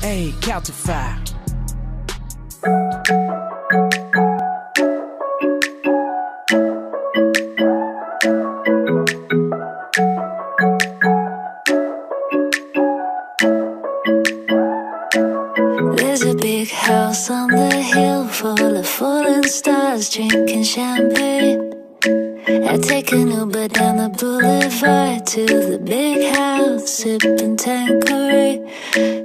Hey, count to five. There's a big house on the hill full of falling stars drinking champagne. I take an Uber down the boulevard to the big house, sipping Tanqueray.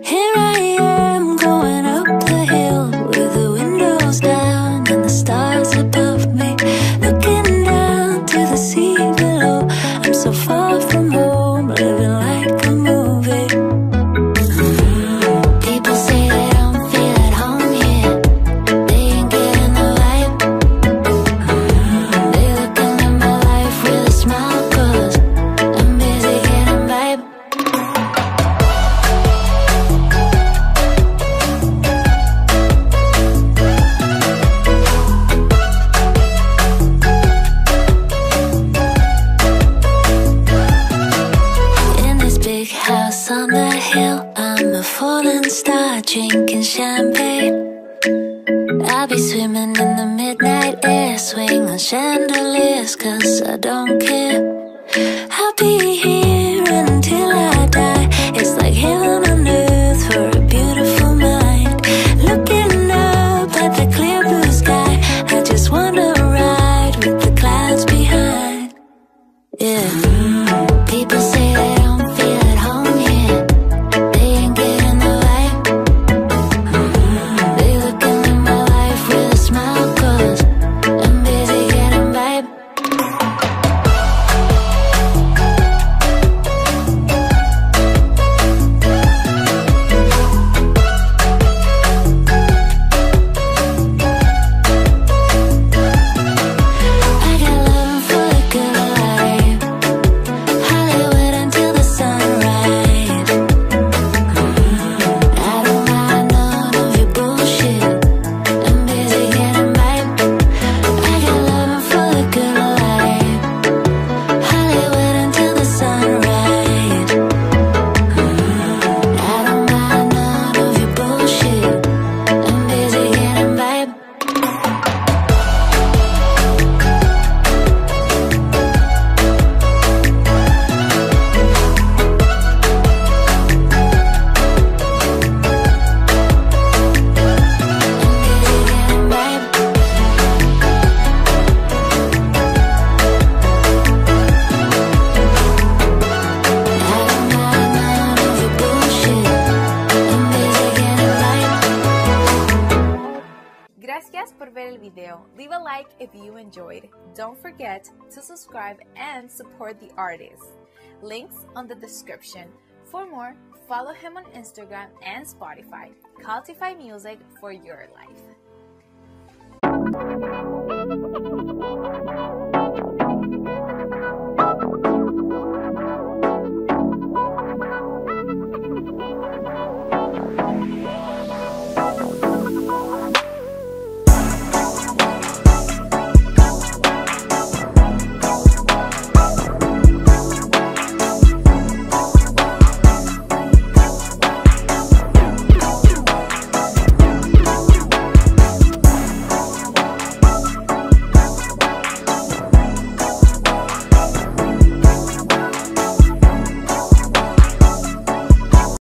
I'm a falling star drinking champagne. I'll be swimming in the midnight air, swinging chandeliers, cause I don't care. I'll be here. ver el video. Leave a like if you enjoyed. Don't forget to subscribe and support the artist. Links on the description. For more, follow him on Instagram and Spotify. Caltify music for your life.